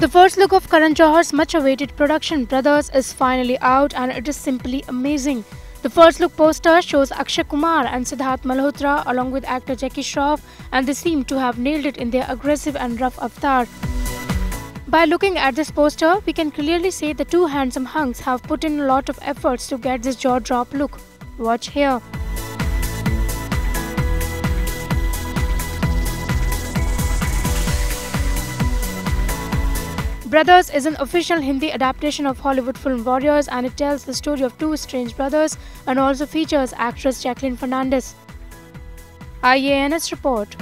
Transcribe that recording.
The first look of Karan Johar's much awaited production Brothers is finally out and it is simply amazing. The first look poster shows Akshay Kumar and Sidharth Malhotra along with actor Jackie Shroff and they seem to have nailed it in their aggressive and rough avatar. By looking at this poster, we can clearly see the two handsome hunks have put in a lot of efforts to get this jaw-drop look. Watch here. Brothers is an official Hindi adaptation of Hollywood film Warriors and it tells the story of two strange brothers and also features actress Jacqueline Fernandez. IANS report.